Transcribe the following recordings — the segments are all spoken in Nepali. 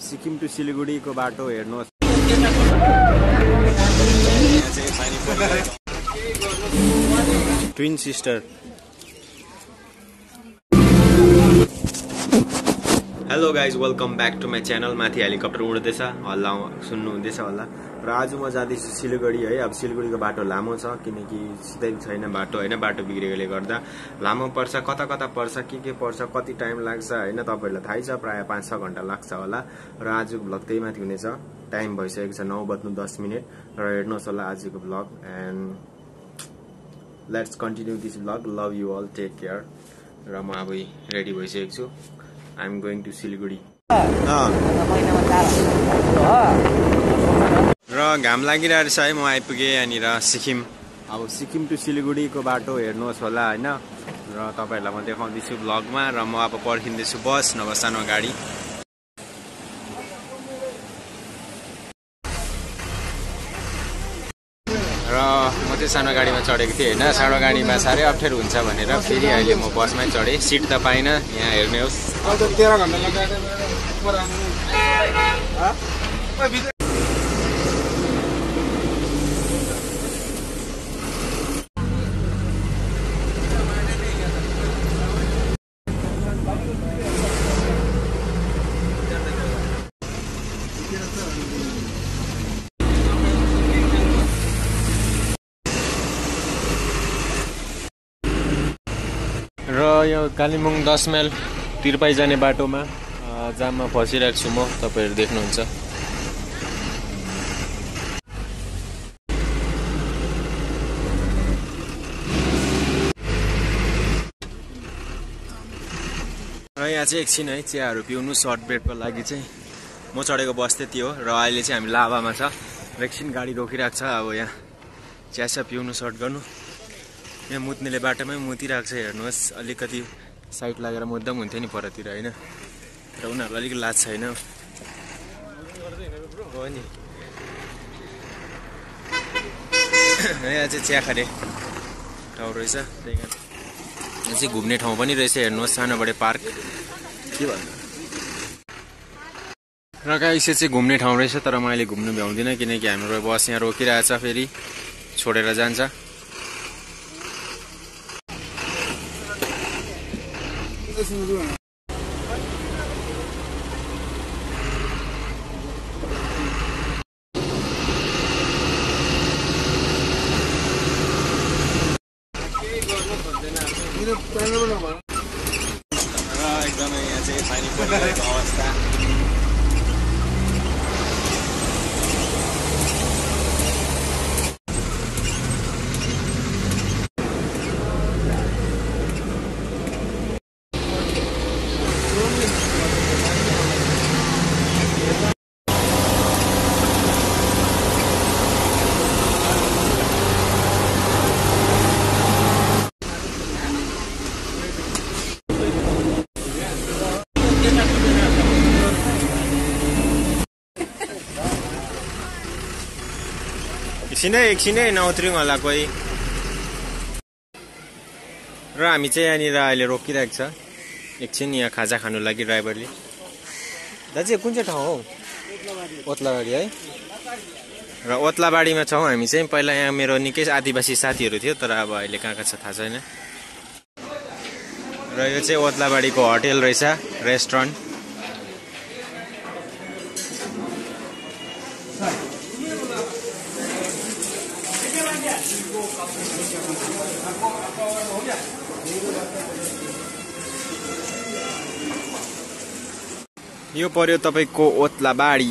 सिक्किम टु सिलगढीको बाटो हेर्नुहोस्। Twin sister hello guys welcome back to my channel माथि हेलिकप्टर उड्दैछ। हल्ला सुन्नुहुँदैछ होला र आज म जाँदैछु सिलगढी है। अब सिलगढीको बाटो लामो छ किनकि सिधै छैन बाटो होइन? बाटो बिग्रेकोले गर्दा लामो पर्छ कता कता पर्छ के के पर्छ कति टाइम लाग्छ होइन? तपाईँहरूलाई थाहै छ प्रायः पाँच छ घन्टा लाग्छ होला। र आजको भ्लग त्यही माथि हुनेछ। टाइम भइसकेको छ नौ बज्नु दस मिनट। र हेर्नुहोस् होला आजको vlog and let's continue this vlog love you all take care र म अब रेडी भइसकेको छु। I am going to Siliguri र घाम लागिरहेको रहेछ है म आइपुगेँ यहाँनिर सिक्किम अब सिक्किम टु सिलगढीको बाटो हेर्नुहोस् होला होइन र तपाईँहरूलाई म देखाउँदैछु भ्लगमा र म अब पर्खिँदैछु बस नभए सानो गाडी र चाहिँ सानो गाडीमा चढेको थिएँ होइन? सानो गाडीमा साह्रै अप्ठ्यारो हुन्छ भनेर फेरि अहिले म बसमै चढेँ। सिट त पाइनँ यहाँ हेर्नुहोस्। यो कालिम्पोङ दस माइल तिर्पाई जाने बाटोमा। जाममा फसिरहेको छु म तपाईँहरू देख्नुहुन्छ। र यहाँ चाहिँ एकछिन है चियाहरू पिउनु सर्ट ब्रेकको लागि चाहिँ म चढेको बस चाहिँ त्यो र अहिले चाहिँ हामी लाभामा छ। र एकछिन गाडी रोकिरहेको छ अब यहाँ चियासा पिउनु सर्ट गर्नु। यहाँ मुत्नेले बाटोमै मुतिरहेको छ हेर्नुहोस्। अलिकति साइड लागेर मुद्दा पनि हुन्थ्यो नि परतिर होइन? र उनीहरूलाई अलिक लाज छैन। हो नि। यहाँ चाहिँ चिया खाने ठाउँ रहेछ। त्यही कारण यहाँ चाहिँ घुम्ने ठाउँ पनि रहेछ हेर्नुहोस् सानोबडे पार्क। के भन्नु? र गाइसे चाहिँ घुम्ने ठाउँ रहेछ तर म अहिले घुम्नु भ्याउँदिनँ किनकि हाम्रो बस यहाँ रोकिरहेछ फेरि छोडेर जान्छ। र एकदमै यहाँ चाहिँ पानी परिरहेको अवस्था। एकछिनै एकछिनै नउत्रिउँ होला कोही र हामी चाहिँ यहाँनिर अहिले रोकिरहेको छ एकछिन यहाँ खाजा खानु लागि ड्राइभरले दाजु कुन चाहिँ ठाउँ हौ ओत्लाबाडी है र ओत्लाबाडीमा छौँ हामी चाहिँ पहिला यहाँ मेरो निकै आदिवासी साथीहरू थियो तर अब अहिले कहाँ कहाँ छ थाहा छैन र यो चाहिँ ओत्लाबाडीको होटेल रहेछ रेस्टुरेन्ट यो पर्यो तपाईँको ओत्लाबाडी।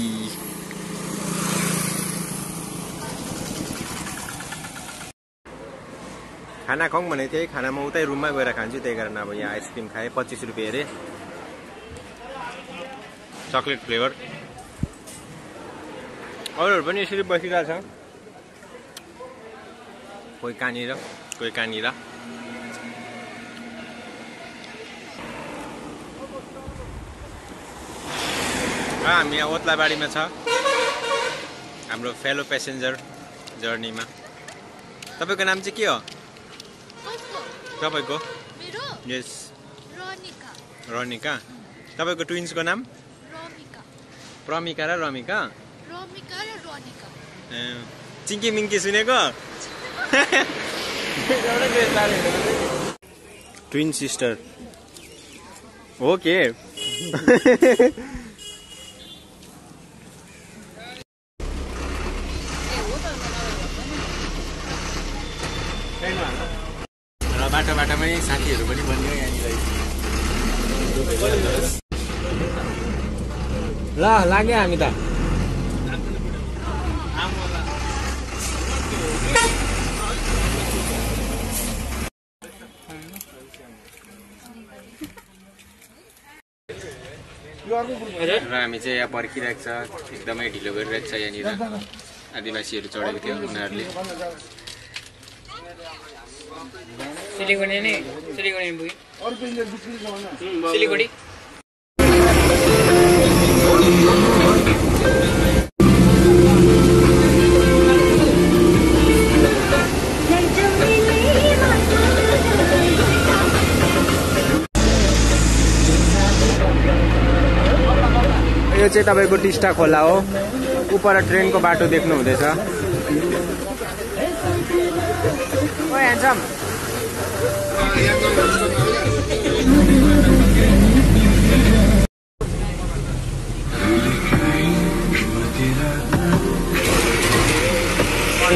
खाना खाउँ भनेको थिएँ खाना म उतै रुममा गएर खान्छु त्यही कारण अब यहाँ आइसक्रिम खाएँ पच्चिस रुपियाँ अरे चक्लेट फ्लेभर। अरूहरू पनि यसरी बसिरहेछ। कोही कहाँनिर कोही कहाँनिर। र हामी यहाँ ओत्लाबारीमा छ। हाम्रो फेलो पेसेन्जर जर्नीमा तपाईँको नाम चाहिँ के हो? तपाईँको? मेरो? यस रोनिका। तपाईँको ट्विन्सको नाम? रोमिका। प्रमिका र रमिका? चिङ्की मिङ्की सुनेको? Twin sister. हो बाटोमै साथीहरू पनि बनियो यहाँनिर। ल लाग्यो हामी त। र हामी चाहिँ यहाँ पर्खिरहेको छ एकदमै ढिलो गरिरहेको छ यहाँनिर। आदिवासीहरू चढेको थियो उनीहरूले। सिलगढी नै सिलगढी पुग्यो सिलगढी यो चाहिँ तपाईँको टिस्टा खोला हो। उपर ट्रेनको बाटो देख्नु हुँदैछ ओ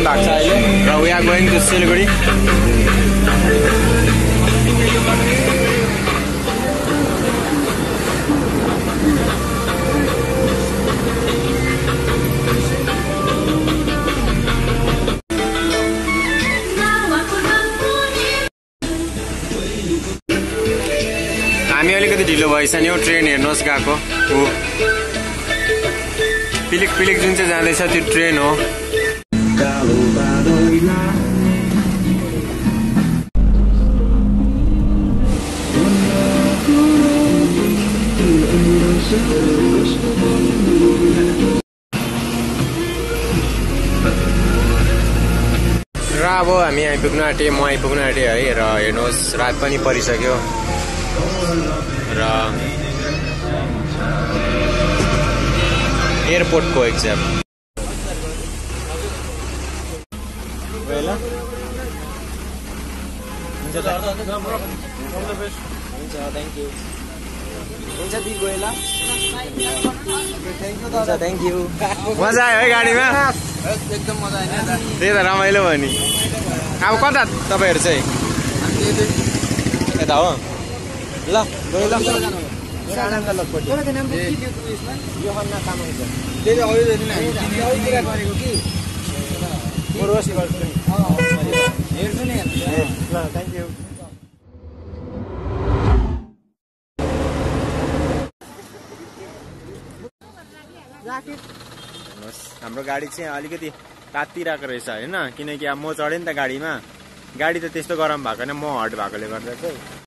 भएको छ अहिले र we are going to Siliguri ढिलो भएछ नि हौ ट्रेन हेर्नुहोस् गएको। हो पिलिक पिलिक जुन चाहिँ जाँदैछ त्यो ट्रेन हो। र अब हामी आइपुग्न आँटेँ म आइपुग्न आँटेँ है र हेर्नुहोस् रात पनि परिसक्यो। र एयरपोर्टको एक्जाम मजा आयो है गाडीमा? एकदम मजा आएन त्यही त रमाइलो भयो नि। अब कता तपाईँहरू चाहिँ? यता हो। ल ल हाम्रो गाडी चाहिँ अलिकति तातिरहेको रहेछ होइन किनकि अब म चढेँ नि त गाडीमा गाडी त त्यस्तो गरम भएको होइन म हट भएकोले गर्दा चाहिँ